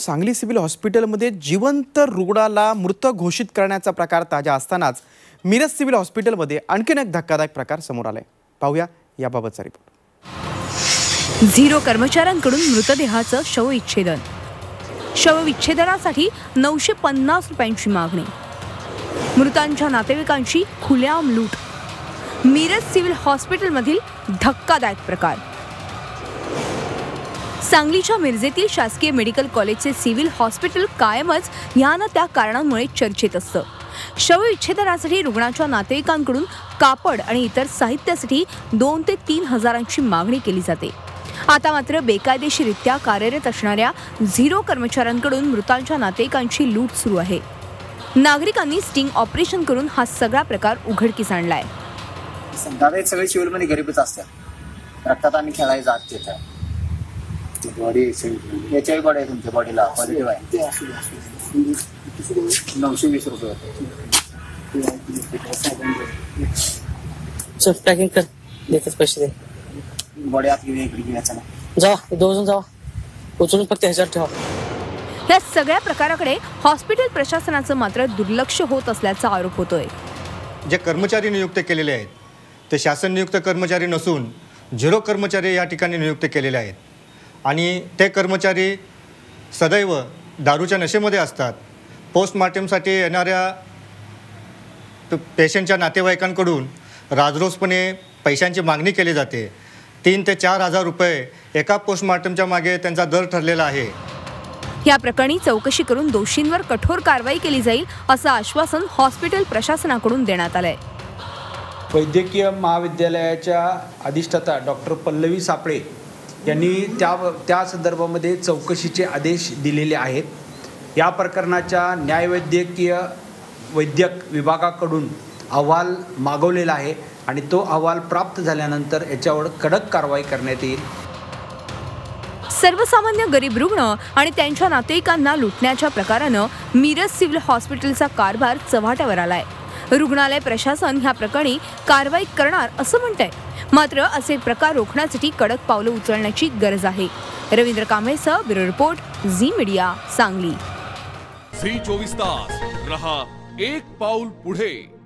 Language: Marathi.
सांगली सिव्हिल हॉस्पिटलमध्ये जिवंत रुग्णाला मृत घोषित करण्याचा प्रकार ताजा असतानाच मिरज सिव्हिल हॉस्पिटलमध्ये आणखीन एक धक्कादायक प्रकार समोर आलाय. पाहूया याबाबतचा रिपोर्ट झिरो कर्मचाऱ्यांकडून मृतदेहाचं शवविच्छेदन. शवविच्छेदनासाठी नऊशे पन्नास रुपयांची मागणी. मृतांच्या नातेवाईकांची खुल्याम लूट. मिरज सिव्हिल हॉस्पिटलमधील धक्कादायक प्रकार. सांगलीच्या मिरजेतील शासकीय मेडिकल कॉलेजचे सिव्हिल हॉस्पिटल कायमच ह्या ना त्या कारणांमुळे चर्चेत असतं. शवविच्छेदनासाठी रुग्णाच्या नातेवाईकांकडून कापड आणि इतर साहित्यासाठी दोन ते तीन हजारांची मागणी केली जाते. आता मात्र बेकायदेशीरित्या कार्यरत असणाऱ्या झिरो कर्मचाऱ्यांकडून मृतांच्या नातेवाईकांची लूट सुरू आहे. नागरिकांनी स्टिंग ऑपरेशन करून हा सगळा प्रकार उघडकीस आणलाय. सगळे शिवलमध्ये गरीबच असतात. रक्तात आम्ही खेळायला जात तिथं. बॉडी याच्याही बॉडी आहे तुमच्या बॉडीला पॉझिटिव्ह आहे. नऊशे वीस रुपये. होते चल पॅकिंग कर. देतात पैसे दे बॉडी आत घेऊया इकडे घेऊया चला. जा दोन जावा. उचलून फक्त ह्याच्यात ठेवा. या सगळ्या प्रकाराकडे हॉस्पिटल प्रशासनाचं मात्र दुर्लक्ष होत असल्याचा आरोप होतोय. जे कर्मचारी नियुक्त केलेले आहेत ते शासन नियुक्त कर्मचारी नसून झिरो कर्मचारी या ठिकाणी नियुक्त केलेले आहेत. आणि ते कर्मचारी सदैव दारूच्या नशेमध्ये असतात. पोस्टमार्टमसाठी येणाऱ्या पेशंटच्या नातेवाईकांकडून राजरोसपणे पैशांची मागणी केली जाते. तीन ते चार हजार रुपये एका पोस्टमार्टमच्या मागे त्यांचा दर ठरलेला आहे. या प्रकरणी चौकशी करून दोषींवर कठोर कारवाई केली जाईल असं आश्वासन हॉस्पिटल प्रशासनाकडून देण्यात आलंय. वैद्यकीय महाविद्यालयाच्या अधिष्ठाता डॉक्टर पल्लवी सापळे यांनी त्या त्या संदर्भामध्ये चौकशीचे आदेश दिलेले आहेत. या प्रकरणाच्या न्यायवैद्यकीय वैद्यक विभागाकडून अहवाल मागवलेला आहे आणि तो अहवाल प्राप्त झाल्यानंतर याच्यावर कडक कारवाई करण्यात येईल. सर्वसामान्य गरीब रुग्ण आणि त्यांच्या नातेवाईकांना लुटण्याच्या प्रकारानं मिरज सिव्हिल हॉस्पिटलचा कारभार चव्हाट्यावर आलाय. रुग्णालय प्रशासन ह्या प्रकरणी कारवाई करणार असं म्हणतंय. मात्र असे प्रकार रोखण्यासाठी कडक पावलं उचलण्याची गरज आहे. Ravindra कांबळेसह bureau report Zee media Sangli. Zee चोवीस तास. रहा एक पाऊल पुढे.